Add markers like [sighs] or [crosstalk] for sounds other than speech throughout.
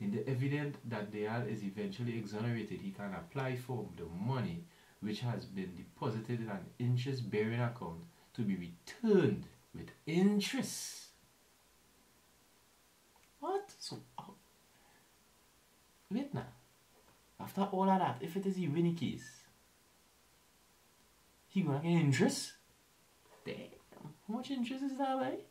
In the event that Dayal is eventually exonerated, he can apply for the money which has been deposited in an interest bearing account to be returned with interest. What? So, wait now. After all of that, if it is a winning case, he gonna get interest? Damn, how much interest is that, right?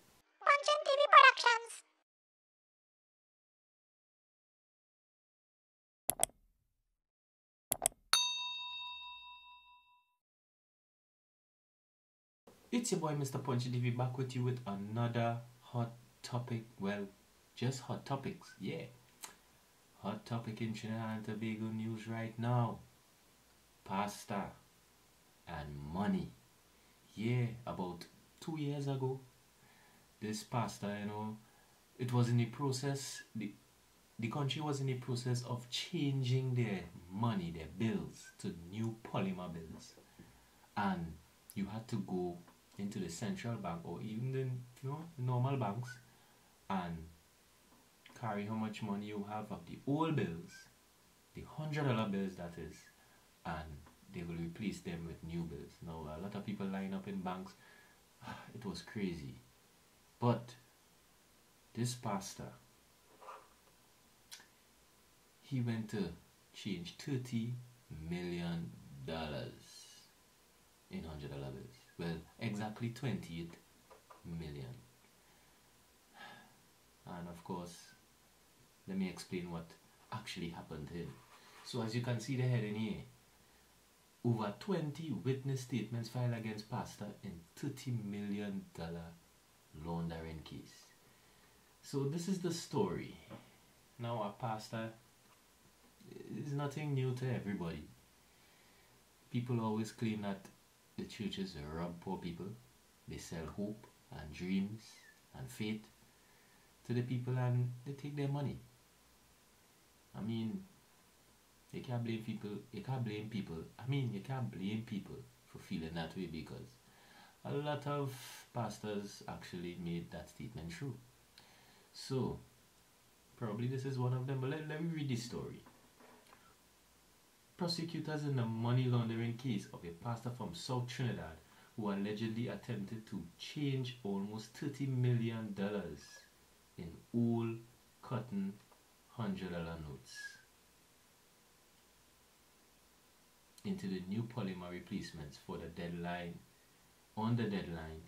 It's your boy Mr. Puncheon TV back with you with another hot topic. Well, just hot topics, yeah. Hot topic in Trinidad and Tobago news right now. Pasta and money. Yeah, about two years ago, this pasta, you know, it was in the process, the, the country was in the process of changing their money, their bills, to new polymer bills. And you had to go into the central bank or even the you know normal banks and carry how much money you have of the old bills, the hundred dollar bills that is, and they will replace them with new bills. Now a lot of people line up in banks. [sighs] It was crazy, but this pastor he went to change thirty million dollars in hundred dollar bills. Well, exactly 28 million. And of course, let me explain what actually happened here. So as you can see the heading here, over 20 witness statements filed against Pastor in 30 million dollar laundering case. So this is the story. Now a pastor is nothing new to everybody. People always claim that the churches rob poor people. They sell hope and dreams and faith to the people and they take their money. I mean, you can't blame people. You can't blame people. I mean, you can't blame people for feeling that way because a lot of pastors actually made that statement true. So, probably this is one of them. But let, let me read this story. Prosecutors in the money laundering case of a pastor from South Trinidad who allegedly attempted to change almost $30 million in old cotton $100 notes. Into the new polymer replacements for the deadline on the deadline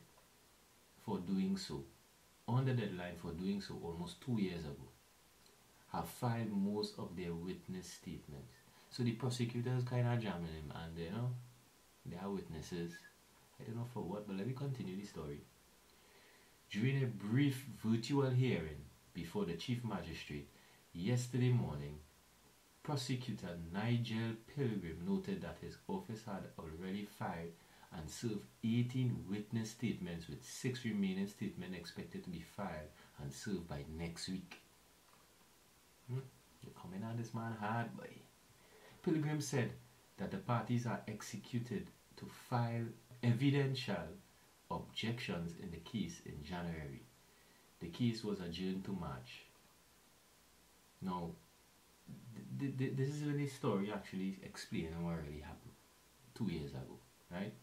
for doing so on the deadline for doing so almost two years ago have filed most of their witness statements so the prosecutors kind of jamming him, and you know, they are witnesses. I don't know for what, but let me continue the story. During a brief virtual hearing before the chief magistrate yesterday morning, prosecutor Nigel Pilgrim noted that his office had already filed and served 18 witness statements with six remaining statements expected to be filed and served by next week. Hmm? You're coming on this man hard, boy. Pilgrim said that the parties are executed to file evidential objections in the case in January. The case was adjourned to March. Now, th th this is when the story actually explaining what really happened two years ago, right?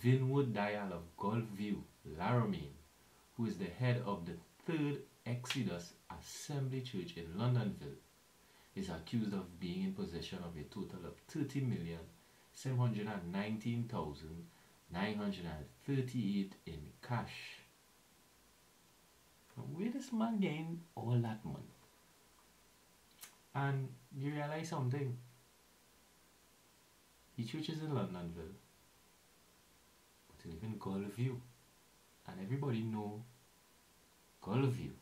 Vinworth Dayal of Gulfview, La Romaine, who is the head of the Third Exodus Assembly Church in Londonville, is accused of being in possession of a total of 30,719,938 in cash. where does man gain all that money? And you realize something? Church is in Londonville, but you live in Gulfview, and everybody know Gulfview.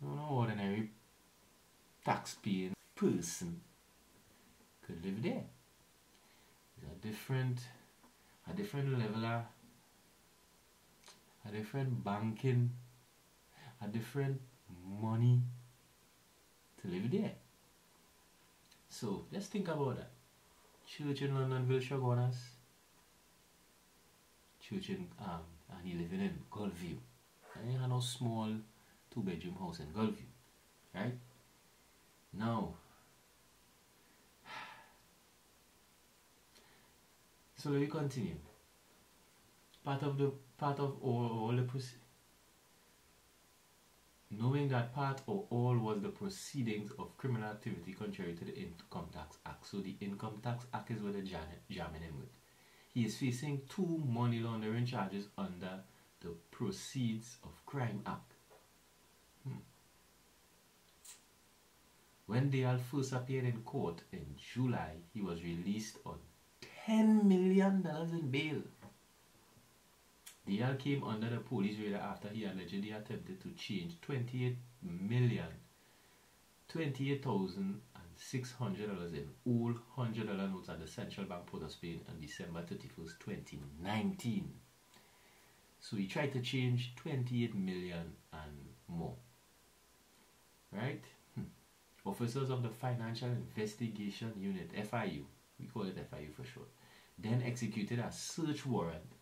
No, no ordinary tax-paying person could live there. It's a different, a different level of, a different banking, a different money to live there. So let's think about that. Church in Londonville, Shogunas. Church in, um, and he living in Gulfview. And he had no small two bedroom house in Gulfview, right? Now, [sighs] so let me continue. Part of the part of all, all the proceedings knowing that part or all was the proceedings of criminal activity contrary to the Income Tax Act. So the Income Tax Act is what the jamming him with. He is facing two money laundering charges under the Proceeds of Crime Act. When Dayal first appeared in court in July, he was released on $10 million in bail. Dayal came under the police radar after he allegedly attempted to change 28 million, 28,600 dollars in all hundred dollar notes at the Central Bank Port of Spain on December 31st, 2019. So he tried to change 28 million and more. Right? Officers of the Financial Investigation Unit, FIU, we call it FIU for short, then executed a search warrant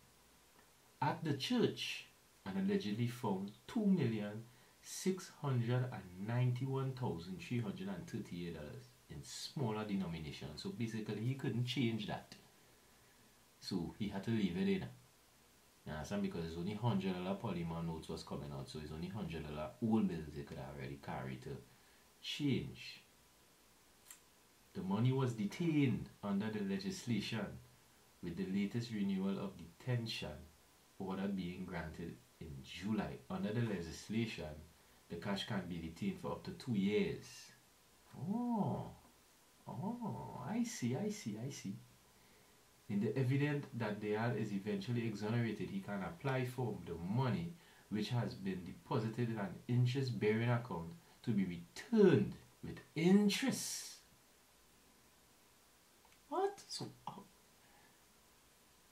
at the church and allegedly found two million six hundred and ninety-one thousand three hundred and thirty-eight dollars in smaller denominations. So basically, he couldn't change that. So he had to leave it in. You understand? Because it's only hundred dollar polymer notes was coming out, so it's only hundred dollar old bills they could have already carry to change. The money was detained under the legislation with the latest renewal of detention order being granted in July. Under the legislation, the cash can be detained for up to two years. Oh, oh, I see, I see, I see. In the event that Dayal is eventually exonerated, he can apply for the money which has been deposited in an interest bearing account to be returned with interest. What? So, uh,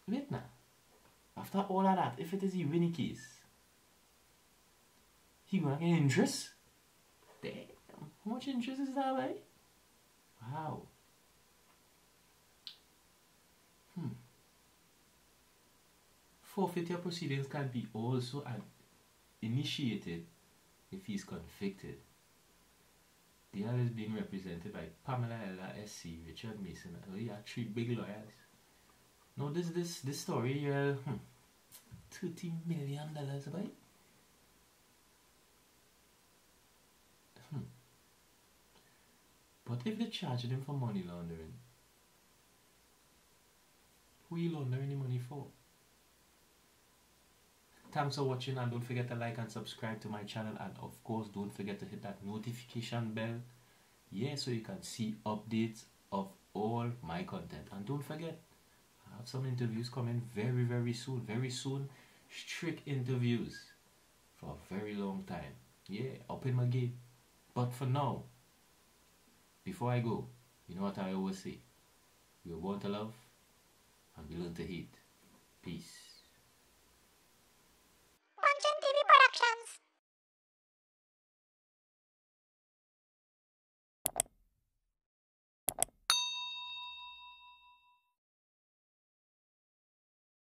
wait now. After all of that, if it is a winning case, he gonna get interest? Damn, how much interest is that, right? Wow. Hmm. Forfeiture proceedings can be also initiated if he is convicted. The other is being represented by Pamela Elder SC, Richard Mason. Oh, yeah, three big lawyers. No, this this this story, uh, hmm, thirty million dollars, right? Hmm. But if they charge him for money laundering, who you laundering the money for? Thanks for watching and don't forget to like and subscribe to my channel and of course don't forget to hit that notification bell yeah so you can see updates of all my content and don't forget I have some interviews coming very, very soon. Very soon, strict interviews for a very long time. Yeah, up in my game. But for now, before I go, you know what I always say? We want to love and we learn to hate. Peace.